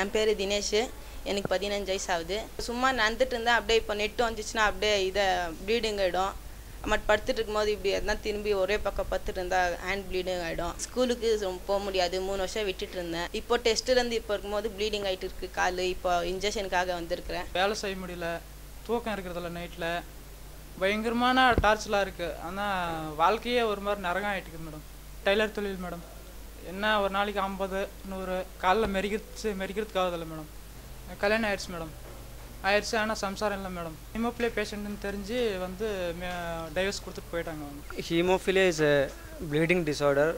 என் பேர் தினேஷ். எனக்கு பதினஞ்சு வயசு ஆகுது சும்மா நடந்துட்டு இருந்தேன் அப்படியே இப்போ நெட்டு வந்துச்சுன்னா அப்படியே இதை ப்ளீடிங் ஆகிடும் மட் படுத்துட்டு இருக்கும்போது இப்படி எதனா திரும்பி ஒரே பக்கம் படுத்துட்டு இருந்தால் ஹேண்ட் ப்ளீடிங் ஆகிடும் ஸ்கூலுக்கு போக முடியாது. மூணு வருஷம் விட்டுட்டு இருந்தேன். இப்போ டெஸ்ட்லேருந்து இப்போ இருக்கும்போது ப்ளீடிங் ஆகிட்டு இருக்கு. கால் இப்போ இன்ஜெக்ஷனுக்காக வந்திருக்கிறேன். வேலை செய்ய முடியல. தூக்கம் இருக்கிறதில்ல நைட்டில் பயங்கரமான டார்ச்சலாக இருக்குது ஆனால் வாழ்க்கையே ஒரு மாதிரி நரகம் ஆகிட்டுருக்கு மேடம் டைலர் தொழில் மேடம் என்ன ஒரு நாளைக்கு ஐம்பது நூறு? காலைல மெரிக்கிறது மெரிக்கிறதுக்கு ஆகுதில்ல மேடம் கல்யாணம் ஆயிடுச்சு மேடம் ஆயிடுச்சு ஆனால் சம்சாரம் இல்லை மேடம் ஹிமோப்ளே பேஷண்ட்னு தெரிஞ்சு வந்து டைவர்ஸ் கொடுத்துட்டு போயிட்டாங்க haemophilia is a bleeding disorder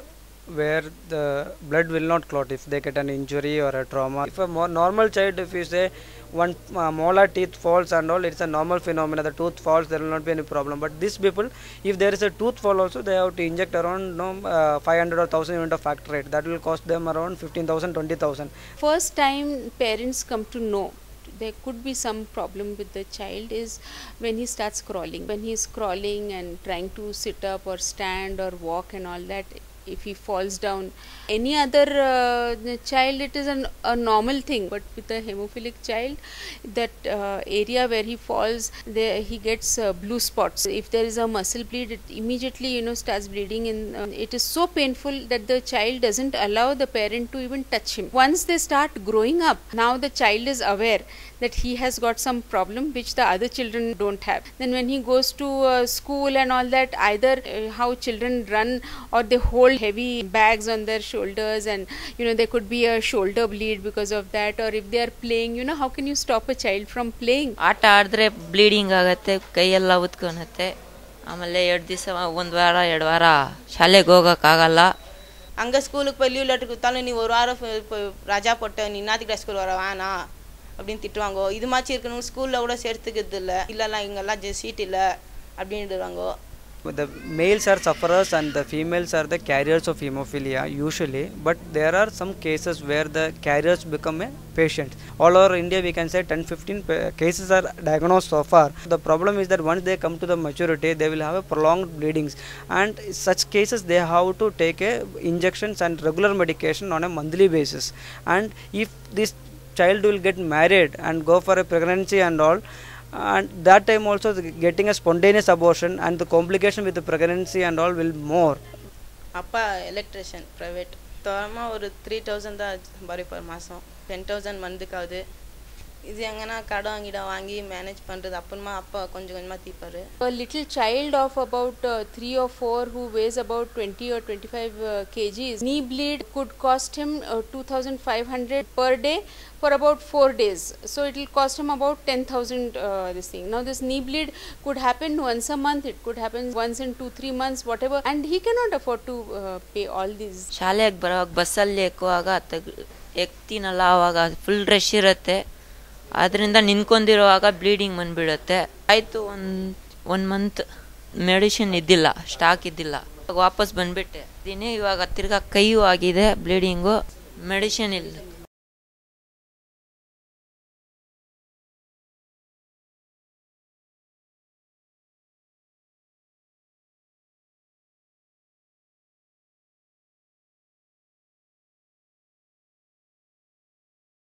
where the blood will not clot if they get an injury or a trauma. If a normal child, if you say one uh, molar teeth falls and all, it's a normal phenomena. The tooth falls, there will not be any problem. But these people, if there is a tooth fall also, they have to inject around no, uh, 500 or 1000 unit of factor eight. That will cost them around 15,000, 20,000. first time parents come to know there could be some problem with the child is when he starts crawling when he is crawling and trying to sit up or stand or walk and all that if he falls down. Any other uh, child it is an, a normal thing but with a hemophilic child that uh, area where he falls there he gets uh, blue spots. If there is a muscle bleed it immediately you know starts bleeding and uh, it is so painful that the child doesn't allow the parent to even touch him. Once they start growing up now the child is aware that he has got some problem which the other children don't have. Then when he goes to uh, school and all that either uh, how children run or they hold heavy bags on their shoulders and you know there could be a shoulder bleed because of that or if they are playing you know how can you stop a child from playing ಆಟ ಆಡಿದ್ರೆ bleeding ಆಗತ್ತೆ ಕೈಯೆಲ್ಲ ಉತ್ಕೊಳತ್ತೆ ಆಮೇಲೆ ಎರಡು ದಿವಸ ಒಂದು ವಾರ ಎರಡು ವಾರ ಶಾಲೆಗೆ ಹೋಗೋಕ್ಕಾಗಲ್ಲ அங்கே ஸ்கூலுக்கு போய் லீவ் லெட்டர் கொடுத்தாலும் நீ ஒரு வாரம் இப்போ- இப்போ ரஜா போட்ட நீ நாத்திக்கிட்ட ஸ்கூல் வர வேணாம் அப்படின்னு திட்டுவாங்க இது மாதிரி இருக்கணும் ஸ்கூலில் கூட சேர்த்துக்கிறது இல்லை இல்லைலாம் இங்கெல்லாம் சீட் இல்லை அப்படின்டுவாங்க the males are sufferers and the females are the carriers of hemophilia usually but there are some cases where the carriers become a patient. All over india we can say 10 15 cases are diagnosed so far. The problem is that once they come to the maturity they will have a prolonged bleedings. And such cases they have to take a injections and regular medication on a monthly basis. And if this child will get married and go for a pregnancy and all and that time also the getting a spontaneous abortion and the complication with the pregnancy and all will more அப்பா electrician private தோரமாக ஒரு three thousand தான் சம்பாதிப்பார் மாதம் ten thousand மந்த்துக்காகுது इतना कड़वा वांगी मैनज पड़े अपरमा अंजुम तीपार little child of about three or four who weighs about or twenty five K knee bleed could cost him two थंड्रेड per day for about four days so it will cost him about ten thousand this thing now this knee bleed could happen once a month it could happen once in two three month whatever and he cannot afford to pay all this शाले बर बसल अत व्यक्ति full रश्त ಅದರಿಂದ ನಿಂತ್ಕೊಂಡಿರುವಾಗ bleeding ಬಂದ್ಬಿಡುತ್ತೆ. ಆಯಿತು, ಒಂದು one month medicine ಇದ್ದಿಲ್ಲ stock ಇದ್ದಿಲ್ಲ. ವಾಪಸ್ ಬಂದ್ಬಿಟ್ಟೆ. ದಿನೇ ಇವಾಗ ತಿರ್ಗಾ ಕೈಯೂ ಆಗಿದೆ ಬ್ಲೀಡಿಂಗು ಮೆಡಿಸಿನ್ ಇಲ್ಲ.